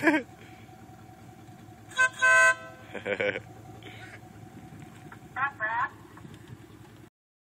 Hehehe